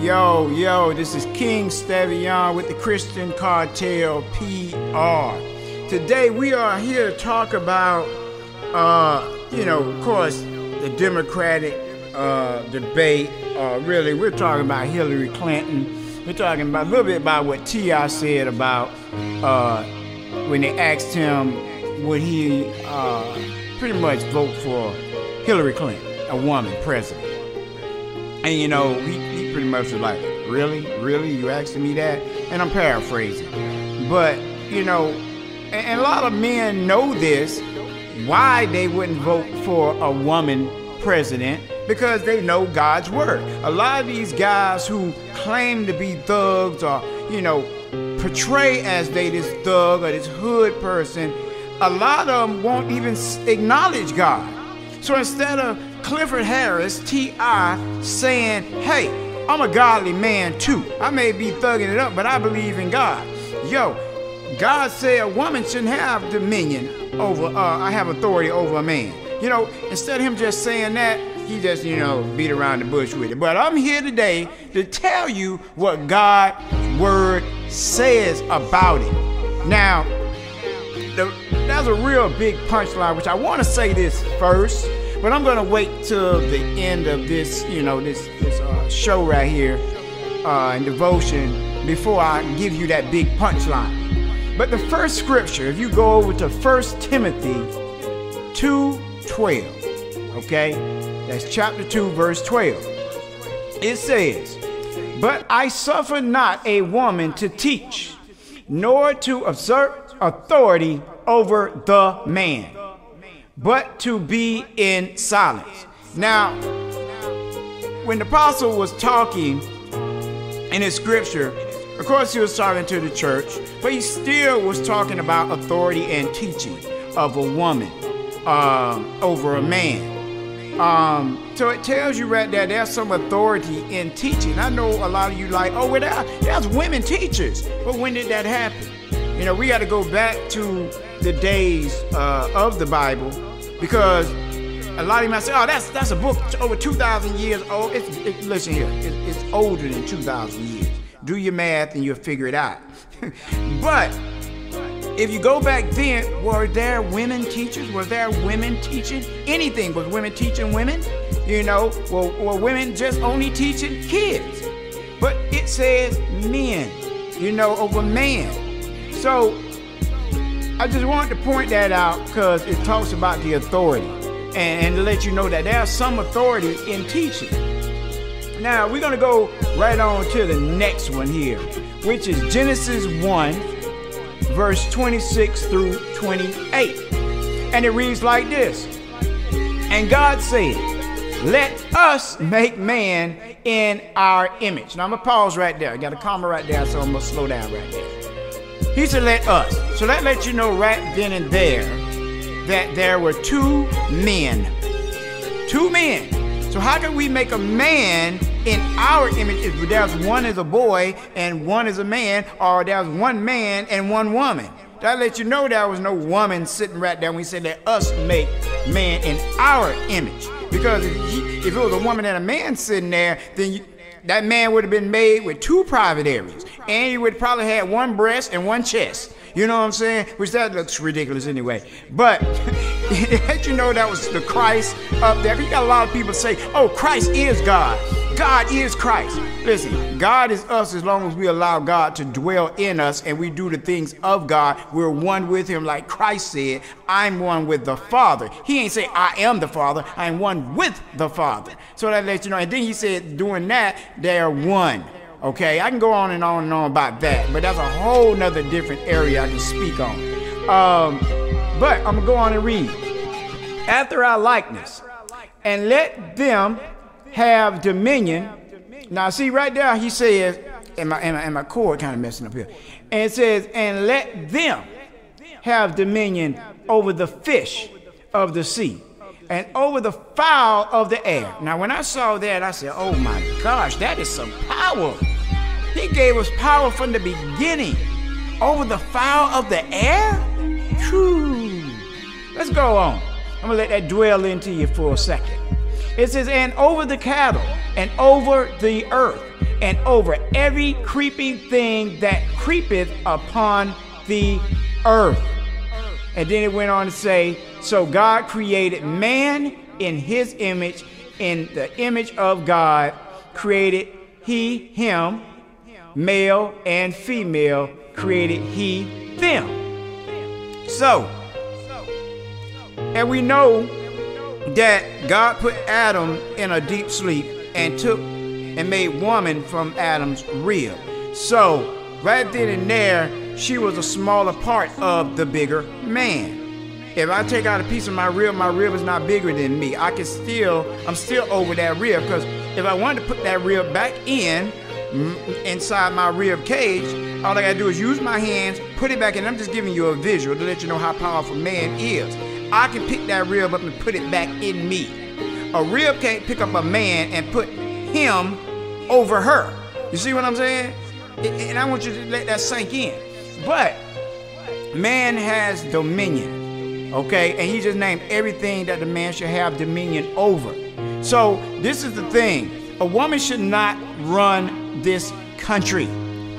Yo, yo, this is King Stevian with the Christian Cartel PR. Today we are here to talk about, uh, you know, of course, the Democratic uh, debate. Uh, really, we're talking about Hillary Clinton. We're talking about a little bit about what T.I. said about uh, when they asked him would he uh, pretty much vote for Hillary Clinton, a woman president. And you know, he pretty much was like, Really? Really? You asking me that? And I'm paraphrasing. But, you know, and, and a lot of men know this, why they wouldn't vote for a woman president because they know God's word. A lot of these guys who claim to be thugs or, you know, portray as they this thug or this hood person, a lot of them won't even acknowledge God. So instead of Clifford Harris, T.I., saying, hey, I'm a godly man too. I may be thugging it up, but I believe in God. Yo, God said a woman shouldn't have dominion over, uh, I have authority over a man. You know, instead of him just saying that, he just, you know, beat around the bush with it. But I'm here today to tell you what God's word says about it. Now, the, that's a real big punchline, which I want to say this first, but I'm gonna wait till the end of this, you know, this this uh, show right here, uh, in devotion, before I give you that big punchline. But the first scripture, if you go over to 1 Timothy 2:12, okay, that's chapter 2, verse 12. It says, "But I suffer not a woman to teach, nor to assert authority over the man." but to be in silence. Now, when the apostle was talking in his scripture, of course, he was talking to the church, but he still was talking about authority and teaching of a woman um, over a man. Um, so it tells you right there there's some authority in teaching. I know a lot of you like, oh, well, there, there's women teachers, but when did that happen? You know, we got to go back to the days uh, of the Bible because a lot of you might say, "Oh, that's that's a book over 2,000 years old." It's, it, listen here, it, it's older than 2,000 years. Do your math and you'll figure it out. but if you go back then, were there women teachers? Were there women teaching anything? Was women teaching women? You know, well, were women just only teaching kids? But it says men, you know, over man. So I just wanted to point that out because it talks about the authority and, let you know that there's some authority in teaching. Now we're going to go right on to the next one here, which is Genesis 1, verse 26 through 28. And it reads like this And God said, Let us make man in our image. Now I'm going to pause right there. I got a comma right there, so I'm going to slow down right there. He said, let us. So that lets you know right then and there that there were two men. Two men. So how can we make a man in our image if there's one is a boy and one is a man, or there's one man and one woman? That let you know there was no woman sitting right there we said let us make man in our image. Because if it was a woman and a man sitting there, then you, that man would have been made with two private areas. And he would probably have one breast and one chest. You know what I'm saying? Which that looks ridiculous anyway. But let you know that was the Christ up there. You got a lot of people say, oh, Christ is God. God is Christ. Listen, God is us as long as we allow God to dwell in us and we do the things of God. We're one with Him, like Christ said, I'm one with the Father. He ain't say, I am the Father, I'm one with the Father. So that lets you know. And then He said, doing that, they're one. Okay, I can go on and on and on about that, but that's a whole nother different area I can speak on. Um, but I'm gonna go on and read. After our likeness, and let them have dominion. Now, see right there, he says, and my, and my, and my cord kind of messing up here. And it says, and let them have dominion over the fish of the sea and over the fowl of the air. Now, when I saw that, I said, oh my gosh, that is some power. He gave us power from the beginning over the fowl of the air. Let's go on. I'm going to let that dwell into you for a second. It says, and over the cattle, and over the earth, and over every creeping thing that creepeth upon the earth. And then it went on to say, So God created man in his image, in the image of God, created he him, male and female, created he them. So, and we know that God put Adam in a deep sleep and took and made woman from Adam's rib. So, right then and there, she was a smaller part of the bigger man. If I take out a piece of my rib, my rib is not bigger than me. I can still, I'm still over that rib because if I wanted to put that rib back in, inside my rib cage, all I gotta do is use my hands, put it back in. I'm just giving you a visual to let you know how powerful man is. I can pick that rib up and put it back in me. A rib can't pick up a man and put him over her. You see what I'm saying? And I want you to let that sink in. But man has dominion, okay? And he just named everything that the man should have dominion over. So this is the thing a woman should not run this country.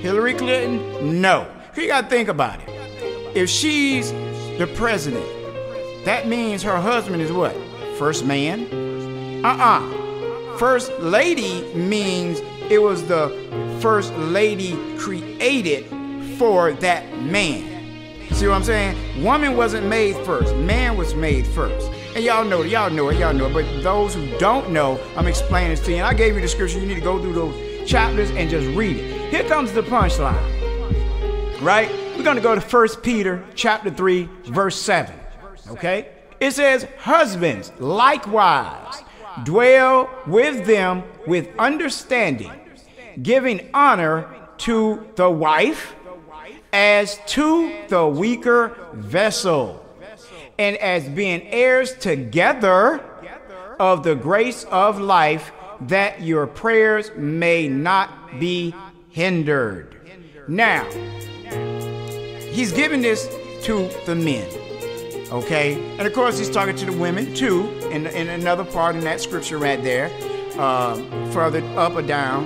Hillary Clinton, no. You gotta think about it. If she's the president, that means her husband is what? First man? Uh uh First lady means it was the first lady created for that man. See what I'm saying? Woman wasn't made first, man was made first. And y'all know it, y'all know it, y'all know it. But those who don't know, I'm explaining this to you. And I gave you the scripture. You need to go through those chapters and just read it. Here comes the punchline. Right? We're going to go to 1 Peter chapter 3, verse 7. Okay? It says, Husbands, likewise, dwell with them with understanding, giving honor to the wife as to the weaker vessel, and as being heirs together of the grace of life, that your prayers may not be hindered. Now, he's giving this to the men. Okay? And of course, he's talking to the women too, in, in another part in that scripture right there, uh, further up or down,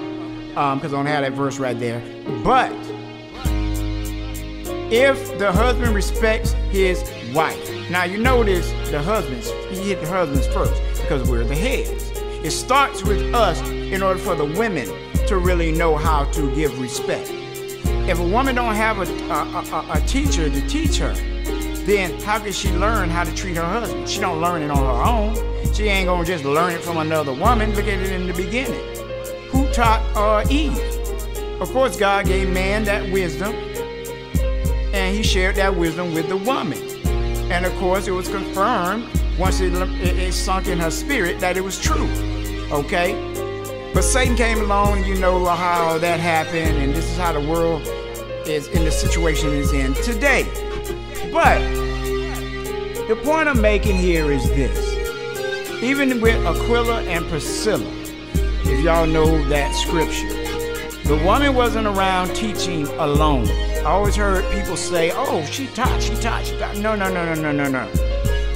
because um, I don't have that verse right there. But if the husband respects his wife, now you notice the husbands, he hit the husbands first because we're the heads. It starts with us in order for the women to really know how to give respect. If a woman don't have a, a, a, a teacher to teach her, then how can she learn how to treat her husband? She don't learn it on her own. She ain't gonna just learn it from another woman. Look at it in the beginning. Who taught uh, Eve? Of course, God gave man that wisdom, and He shared that wisdom with the woman. And of course, it was confirmed once it, it, it sunk in her spirit that it was true. Okay? But Satan came along, you know how that happened, and this is how the world is in the situation it's in today. But the point I'm making here is this. Even with Aquila and Priscilla, if y'all know that scripture, the woman wasn't around teaching alone. I always heard people say, oh, she taught, she taught, she taught. No, no, no, no, no, no, no.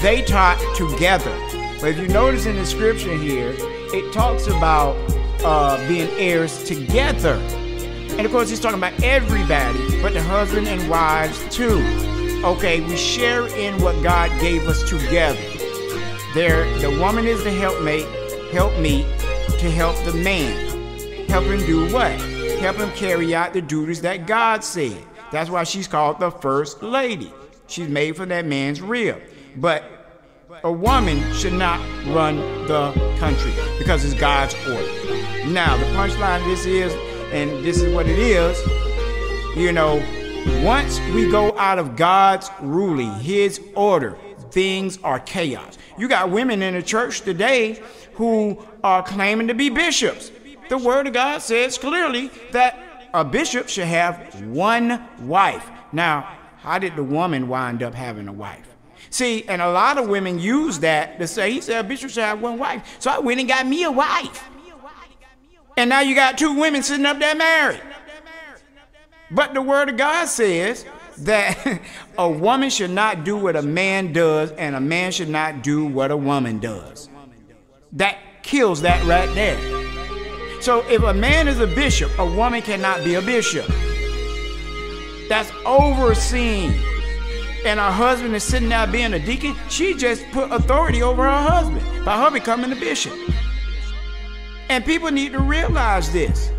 They taught together. But if you notice in the scripture here, it talks about uh, being heirs together. And of course, he's talking about everybody, but the husband and wives too. Okay, we share in what God gave us together. There, the woman is the helpmate, help me to help the man. Help him do what? Help him carry out the duties that God said. That's why she's called the first lady. She's made for that man's rib. But a woman should not run the country because it's God's order. Now, the punchline this is, and this is what it is, you know, once we go out of God's ruling, His order, things are chaos. You got women in the church today who are claiming to be bishops. The Word of God says clearly that a bishop should have one wife. Now, how did the woman wind up having a wife? See, and a lot of women use that to say, he said a bishop should have one wife. So I went and got me a wife. And now you got two women sitting up there married. But the word of God says that a woman should not do what a man does, and a man should not do what a woman does. That kills that right there. So if a man is a bishop, a woman cannot be a bishop. That's overseen. And her husband is sitting there being a deacon. She just put authority over her husband by her becoming a bishop. And people need to realize this.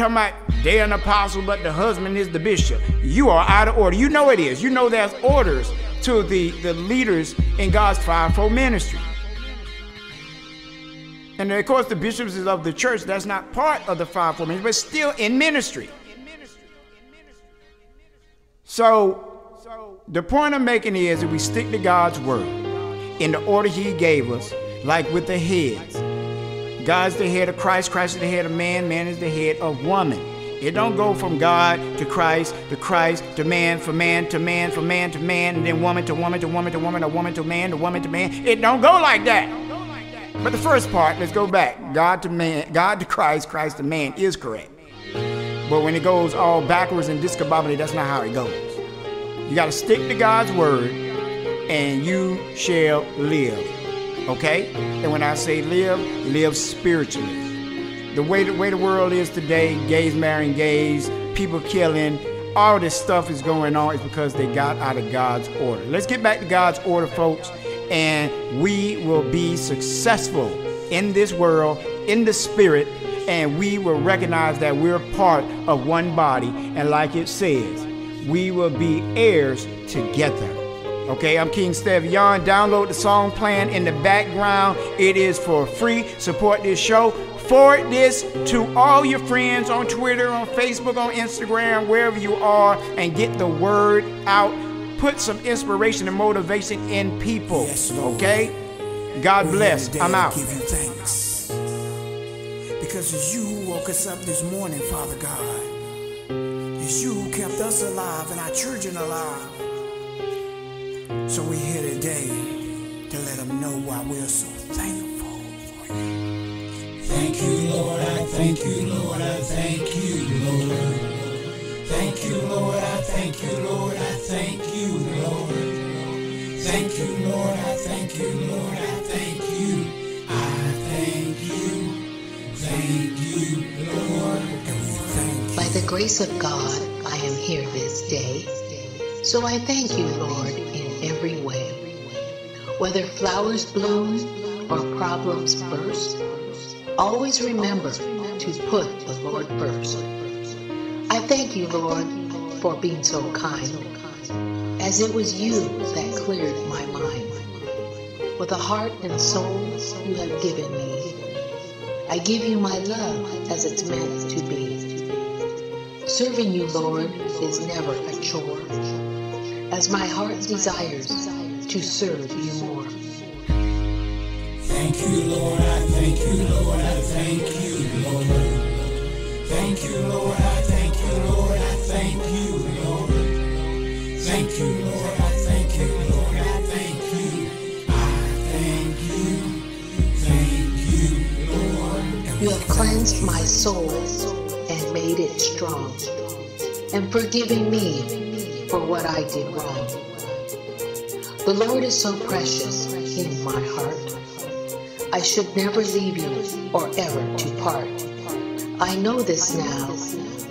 Talking about they're an apostle, but the husband is the bishop. You are out of order. You know it is. You know there's orders to the, the leaders in God's fivefold ministry. And of course, the bishops is of the church. That's not part of the fivefold ministry, but still in ministry. So, the point I'm making is that we stick to God's word in the order He gave us, like with the heads. God's the head of Christ, Christ is the head of man, man is the head of woman. It don't go from God to Christ to Christ to man, from man to man, from man to man, and then woman to woman to woman to woman, to woman to man, to woman to man. It don't go like that. But the first part, let's go back. God to man, God to Christ, Christ to man is correct. But when it goes all backwards and discombobulated, that's not how it goes. You got to stick to God's word, and you shall live. Okay? And when I say live, live spiritually. The way the way the world is today, gays marrying gays, people killing, all this stuff is going on is because they got out of God's order. Let's get back to God's order, folks and we will be successful in this world, in the spirit, and we will recognize that we're part of one body. And like it says, we will be heirs together. Okay, I'm King Stevian. Download the song plan in the background. It is for free. Support this show. Forward this to all your friends on Twitter, on Facebook, on Instagram, wherever you are, and get the word out put some inspiration and motivation in people. Yes, okay? God bless. I'm out. Give you thanks. Because it's you who woke us up this morning, Father God. It's you who kept us alive and our children alive. So we're here today to let them know why we're so thankful for you. Thank you, Lord. I thank you, Lord. I thank you, Lord. Thank you, Lord. I thank you, Lord. I thank you, Lord. Thank you, Lord. I thank you, Lord. I thank you. I thank you. Thank you, Lord. By the grace of God, I am here this day. So I thank you, Lord, in every way. Whether flowers bloom or problems burst, always remember to put the Lord first. I thank you, Lord, for being so kind, as it was you that cleared my mind. With a heart and soul you have given me, I give you my love as it's meant to be. Serving you, Lord, is never a chore, as my heart desires to serve you more. Thank you, Lord, I thank you, Lord, I thank you, Lord. Thank you, Lord, I thank you, Lord, I thank you, Lord. Thank you, Lord, I thank you, Lord, I thank you. I thank you, thank you, Lord. You have cleansed my soul and made it strong, and forgiven me for what I did wrong. The Lord is so precious in my heart. I should never leave you or ever to part. I know this now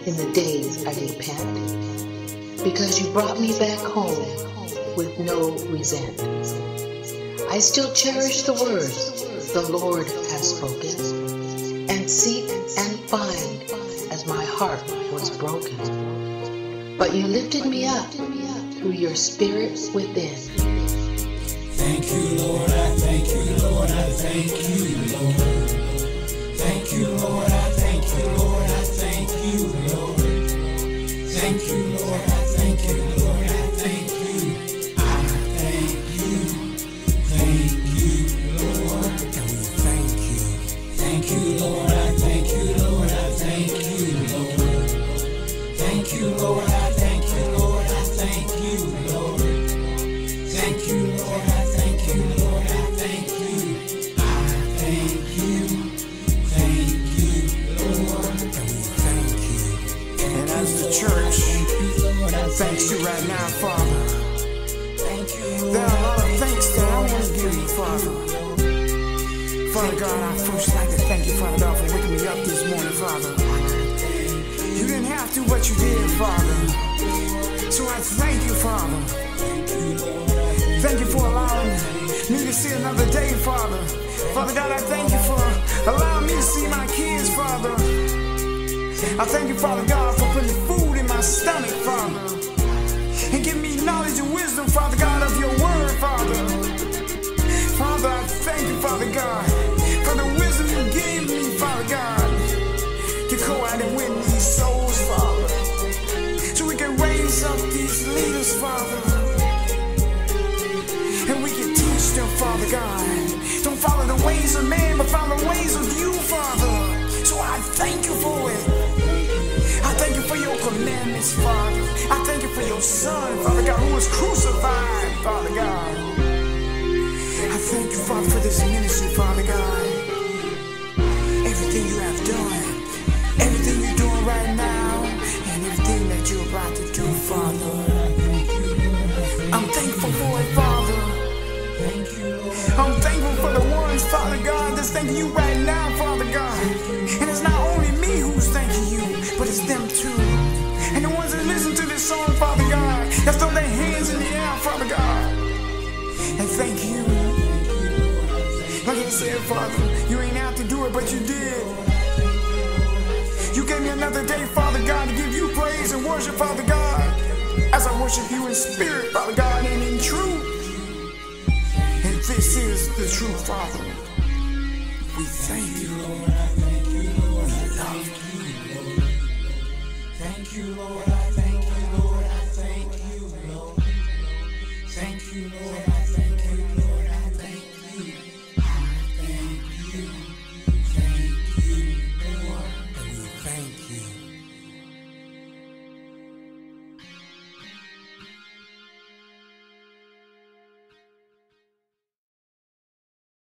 in the days I repent, because you brought me back home with no resent. I still cherish the words the Lord has spoken, and seek and find as my heart was broken. But you lifted me up through your spirit within. Thank you, Lord, I thank you, Lord, I thank you, Lord. Thank you, Lord, I thank you, Lord. To, but you did, Father. So I thank you, Father. Thank you for allowing me to see another day, Father. Father God, I thank you for allowing me to see my kids, Father. I thank you, Father God, for putting food in my stomach, Father. And give me knowledge and wisdom, Father God, of your word, Father. Father, I thank you, Father God, Father. I thank you for your Son, Father God, who was crucified, Father God. I thank you, Father, for this ministry, Father God. Everything you have done, everything you're doing right now, and everything that you're about to do, Father. I'm thankful for it, Father. I'm thankful for the ones, Father God, that's thanking you right now, dead, Father. You ain't have to do it, but you did. You gave me another day, Father God, to give you praise and worship, Father God. As I worship you in spirit, Father God, and in truth. And this is the true Father. We thank you, Lord. I thank you, Lord. I love you, Lord. Thank you, Lord. I thank you, Lord. I thank you, Lord. Thank you, Lord.